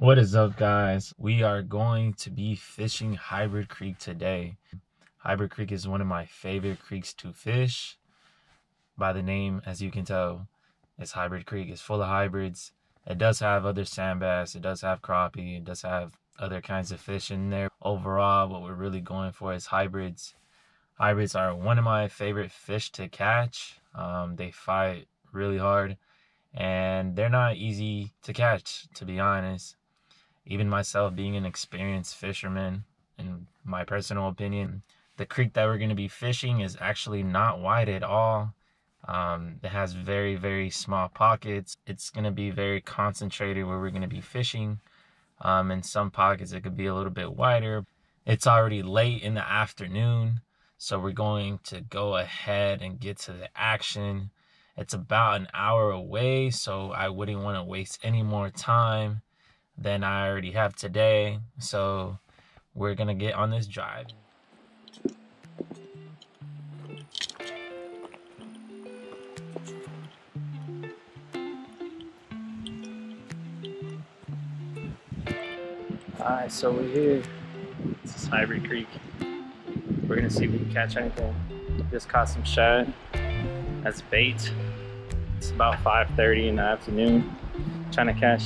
What is up, guys? We are going to be fishing Hybrid Creek today. Hybrid Creek is one of my favorite creeks to fish. By the name, as you can tell, it's Hybrid Creek. It's full of hybrids. It does have other sand bass. It does have crappie. It does have other kinds of fish in there. Overall, what we're really going for is hybrids. Hybrids are one of my favorite fish to catch. Um, they fight really hard and they're not easy to catch, to be honest even myself being an experienced fisherman, in my personal opinion, the creek that we're going to be fishing is actually not wide at all. Um, it has very, very small pockets. It's going to be very concentrated where we're going to be fishing. Um, in some pockets, it could be a little bit wider. It's already late in the afternoon, so we're going to go ahead and get to the action. It's about an hour away, so I wouldn't want to waste any more time than I already have today. So we're gonna get on this drive. Alright, so we're here. This is Hybrid Creek. We're gonna see if we can catch anything. Just caught some shad as bait. It's about 5.30 in the afternoon. Trying to catch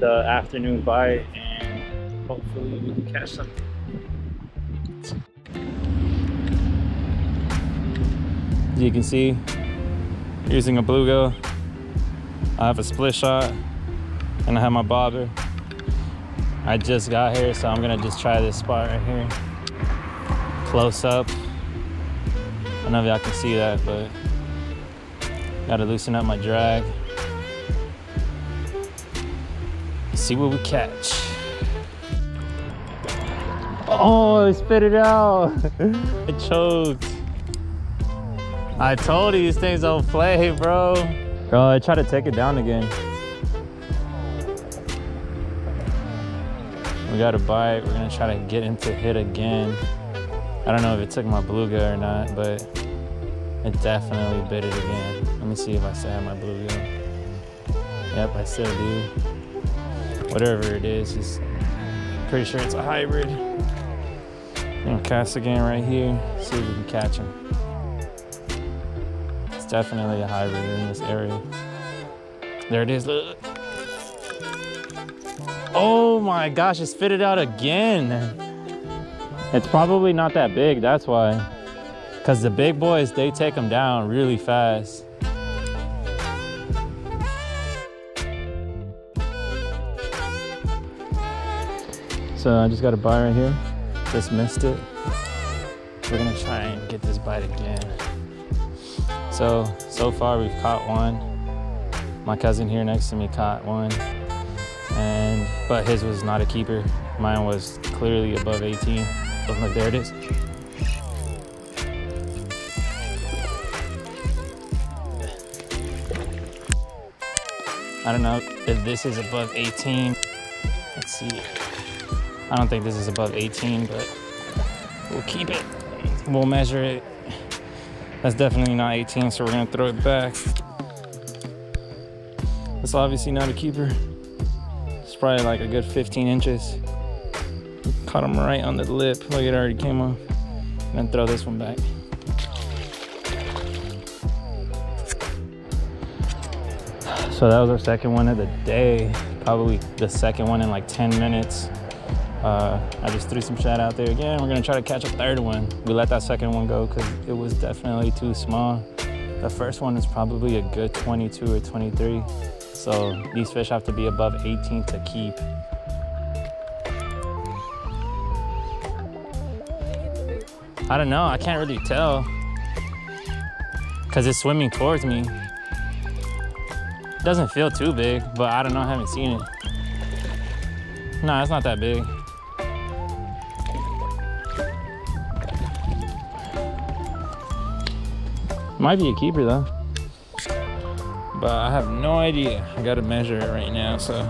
the afternoon bite and hopefully we can catch something. As you can see, using a bluegill, I have a split shot and I have my bobber. I just got here, so I'm gonna just try this spot right here. Close up. I don't know if y'all can see that, but gotta loosen up my drag. See what we catch. Oh, I spit it out. it choked. I told you these things don't play, bro. Bro, I tried to take it down again. We got a bite. We're gonna try to get him to hit again. I don't know if it took my bluegill or not, but it definitely bit it again. Let me see if I still have my bluegill. Yep, I still do whatever it is. It's pretty sure it's a hybrid. And cast again right here, see if we can catch him. It's definitely a hybrid in this area. There it is, look. Oh my gosh, it's fitted out again. It's probably not that big, that's why. Because the big boys, they take them down really fast. So I just got a bite right here. Just missed it. We're gonna try and get this bite again. So, so far we've caught one. My cousin here next to me caught one. And, but his was not a keeper. Mine was clearly above 18. Look like there it is. I don't know if this is above 18. Let's see. I don't think this is above 18, but we'll keep it. We'll measure it. That's definitely not 18, so we're gonna throw it back. It's obviously not a keeper. It's probably like a good 15 inches. Caught him right on the lip, look it already came off. Then throw this one back. So that was our second one of the day. Probably the second one in like 10 minutes. Uh, I just threw some shad out there again. We're gonna try to catch a third one. We let that second one go because it was definitely too small. The first one is probably a good 22 or 23. So these fish have to be above 18 to keep. I don't know, I can't really tell. Cause it's swimming towards me. It doesn't feel too big, but I don't know, I haven't seen it. No, it's not that big. Might be a keeper though. But I have no idea. I gotta measure it right now, so.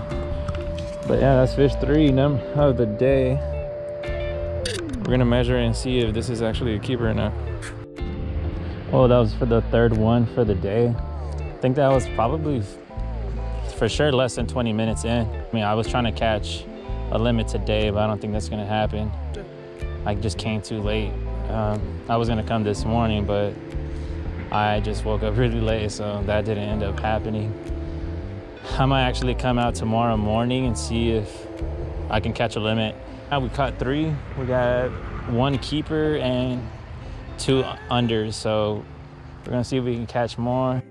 But yeah, that's fish three number of the day. We're gonna measure it and see if this is actually a keeper or not. Oh, that was for the third one for the day. I think that was probably for sure less than 20 minutes in. I mean, I was trying to catch a limit today, but I don't think that's gonna happen. I just came too late. Um, I was gonna come this morning, but I just woke up really late, so that didn't end up happening. I might actually come out tomorrow morning and see if I can catch a limit. Uh, we caught three. We got one keeper and two unders, so we're gonna see if we can catch more.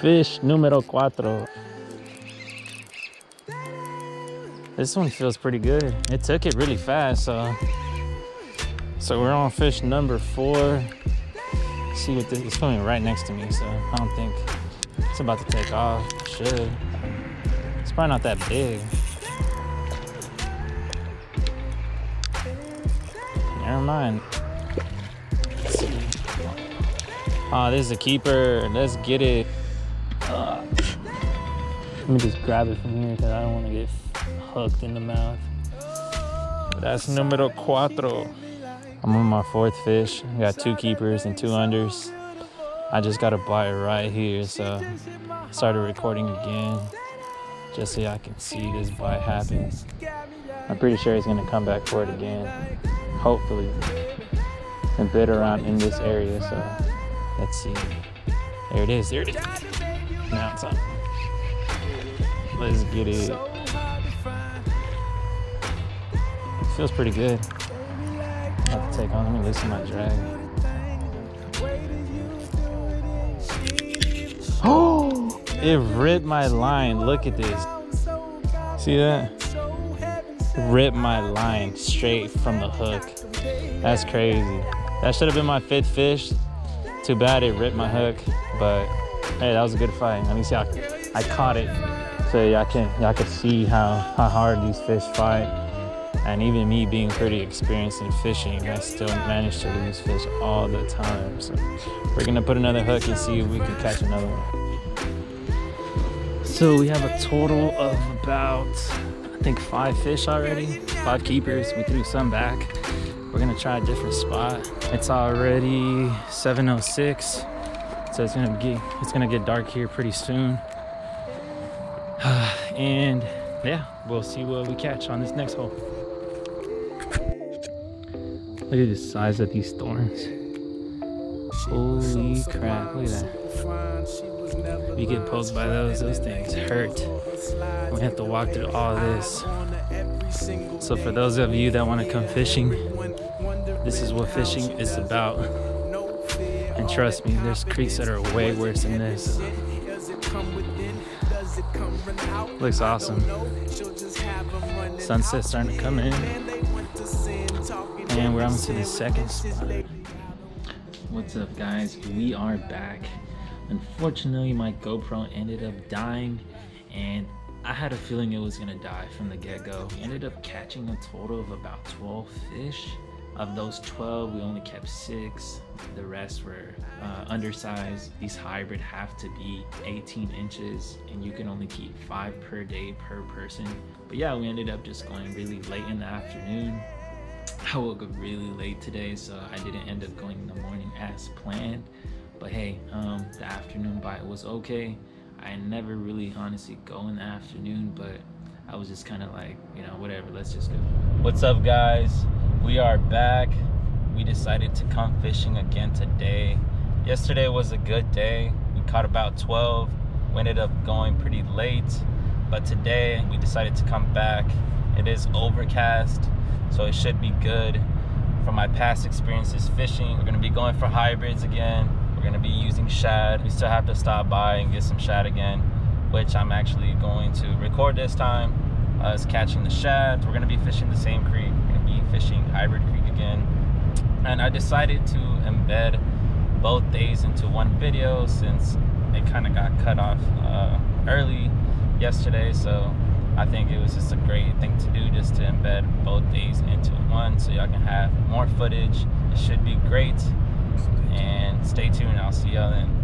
Fish numero cuatro. This one feels pretty good. It took it really fast, so so we're on fish number four. See what this it's filming right next to me, so I don't think it's about to take off. It should. It's probably not that big. Never mind. Oh, this is a keeper. Let's get it. Let me just grab it from here because I don't want to get hooked in the mouth. That's numero cuatro. I'm on my fourth fish. I got two keepers and two unders. I just got a bite right here, so I started recording again just so I can see this bite happen. I'm pretty sure he's gonna come back for it again, hopefully, and bit around in this area. So let's see. There it is. There it is. Now it's on. Let's get it. Feels pretty good. Take on. Let me loosen my drag. Oh! It ripped my line. Look at this. See that? Ripped my line straight from the hook. That's crazy. That should have been my fifth fish. Too bad it ripped my hook, but hey, that was a good fight. Let me see how I caught it. So y'all can y'all can see how, how hard these fish fight. And even me being pretty experienced in fishing, I still manage to lose fish all the time. So we're gonna put another hook and see if we can catch another one. So we have a total of about, I think five fish already, five keepers. We threw some back. We're gonna try a different spot. It's already 7.06, so it's gonna get, it's gonna get dark here pretty soon. and yeah, we'll see what we catch on this next hole. Look at the size of these thorns. Holy crap, look at that. You get poked by those, those things hurt. We have to walk through all this. So for those of you that want to come fishing, this is what fishing is about. And trust me, there's creeks that are way worse than this. Looks awesome. Sunset's starting to come in. And we're on to the second spot. What's up guys? We are back. Unfortunately, my GoPro ended up dying and I had a feeling it was gonna die from the get-go. We ended up catching a total of about 12 fish. Of those 12, we only kept six. The rest were uh, undersized. These hybrid have to be 18 inches and you can only keep five per day per person. But yeah, we ended up just going really late in the afternoon. I woke up really late today, so I didn't end up going in the morning as planned. But hey, um, the afternoon bite was okay. I never really honestly go in the afternoon, but I was just kind of like, you know, whatever, let's just go. What's up, guys? We are back. We decided to come fishing again today. Yesterday was a good day. We caught about 12. We ended up going pretty late, but today we decided to come back. It is overcast, so it should be good. From my past experiences fishing, we're gonna be going for hybrids again. We're gonna be using shad. We still have to stop by and get some shad again, which I'm actually going to record this time. Uh, catching the shad. We're gonna be fishing the same creek. We're gonna be fishing Hybrid Creek again. And I decided to embed both days into one video since it kind of got cut off uh, early yesterday. So I think it was just a great thing to do just to embed both these into one so y'all can have more footage. It should be great. And stay tuned. I'll see y'all then.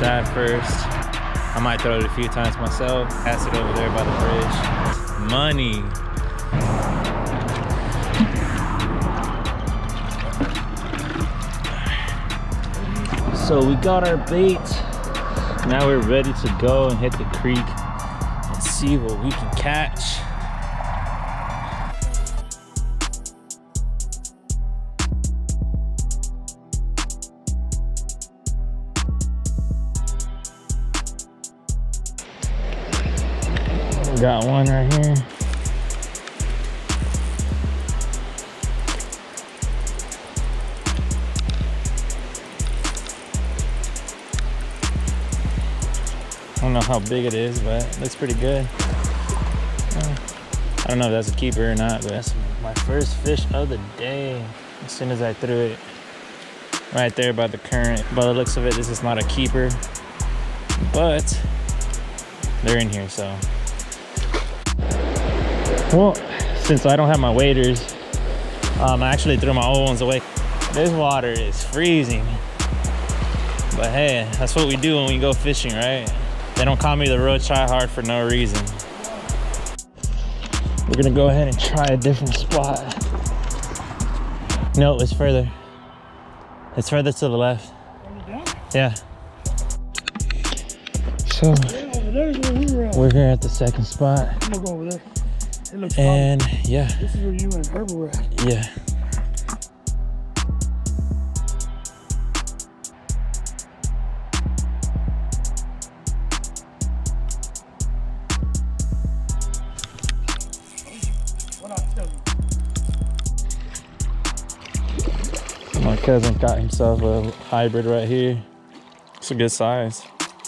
Shad first. I might throw it a few times myself. Pass it over there by the bridge. Money. So we got our bait. Now we're ready to go and hit the creek and see what we can catch. Got one right here. I don't know how big it is, but it looks pretty good. I don't know if that's a keeper or not, but that's my first fish of the day. As soon as I threw it right there by the current. By the looks of it, this is not a keeper, but they're in here, so well, since I don't have my waders, um, I actually threw my old ones away. This water is freezing. But hey, that's what we do when we go fishing, right? They don't call me the road try hard for no reason. We're gonna go ahead and try a different spot. No, it's further. It's further to the left. Yeah. So, we're here at the second spot. I'm gonna go over there. It looks And yeah, This is where you and Herbert were at. yeah. What I tell you. My cousin got himself a hybrid right here. It's a good size.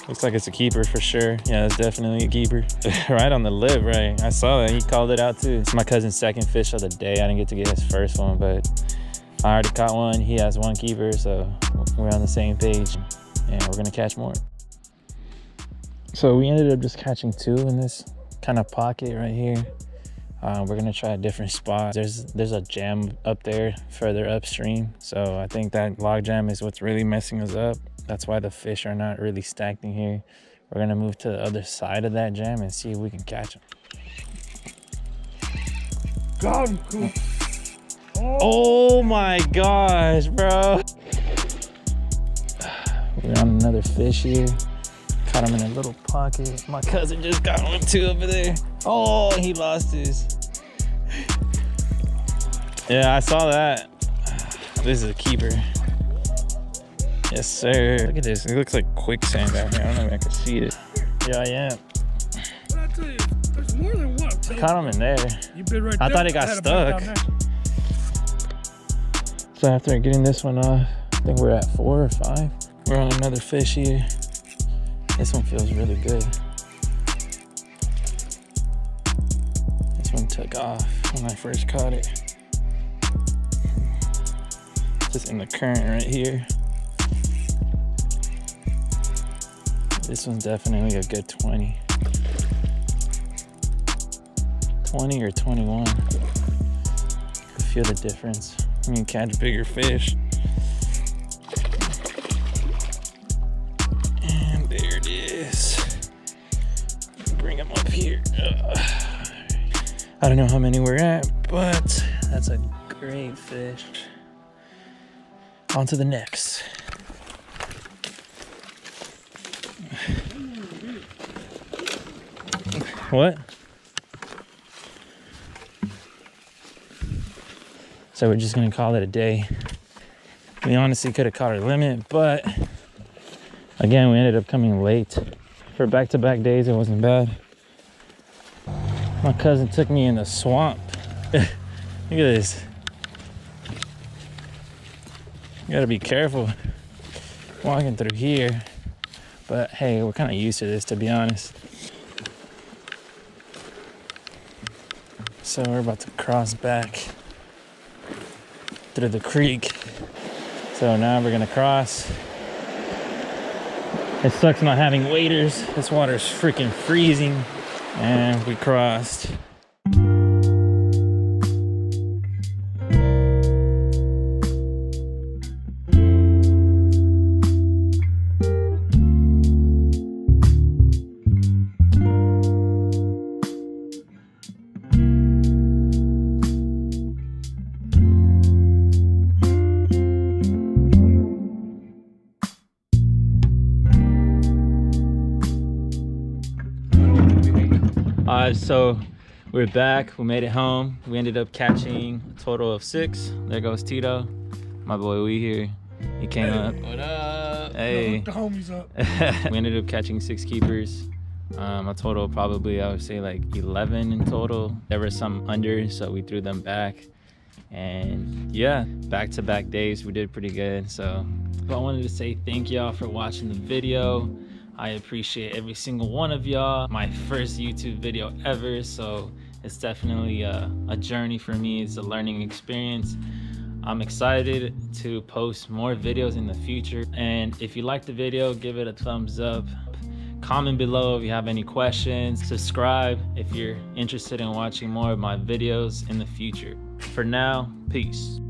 Looks like it's a keeper for sure. Yeah, it's definitely a keeper. right on the lip, right? I saw that. He called it out too. It's my cousin's second fish of the day. I didn't get to get his first one, but I already caught one. He has one keeper, so we're on the same page and we're gonna catch more. So we ended up just catching two in this kind of pocket right here. Uh, we're gonna try a different spot. There's there's a jam up there further upstream, so I think that log jam is what's really messing us up. That's why the fish are not really stacked in here. We're gonna move to the other side of that jam and see if we can catch them. God, cool. Oh. oh my gosh, bro! We're on another fish here. Caught him in a little pocket. My cousin just got one too over there. Oh, he lost his. Yeah, I saw that. This is a keeper. Yes, sir. Look at this. It looks like quicksand out here. I don't know if I can see it. Yeah, I am. What I tell you, there's more than one. I'm Caught him in there. you. You been right I there. thought it got had a bite stuck. So after getting this one off, I think we're at four or five. We're on another fish here. This one feels really good. This one took off when I first caught it. Just in the current right here. This one's definitely a good 20. 20 or 21. I feel the difference. You can catch bigger fish. And there it is. Bring them up here. Ugh. I don't know how many we're at, but that's a great fish. On to the next. What? So we're just gonna call it a day. We honestly could have caught our limit, but again, we ended up coming late. For back-to-back days, it wasn't bad. My cousin took me in the swamp. Look at this. You gotta be careful walking through here. But hey, we're kind of used to this, to be honest. So we're about to cross back through the creek. So now we're gonna cross. It sucks not having waders. This water's freaking freezing. And we crossed. Guys so we're back. We made it home. We ended up catching a total of six. There goes tito. My boy we here. He came up. What up? hey. Look the homies up. we ended up catching six keepers. Um, a total probably i would say like 11 in total. There were some under so we threw them back. And yeah back to back days. We did pretty good so. I wanted to say thank y'all for watching the video i appreciate every single one of y'all. My first youtube video ever so it's definitely a, a journey for me. It's a learning experience. I'm excited to post more videos in the future. And if you like the video give it a thumbs up. Comment below if you have any questions. Subscribe if you're interested in watching more of my videos in the future. For now peace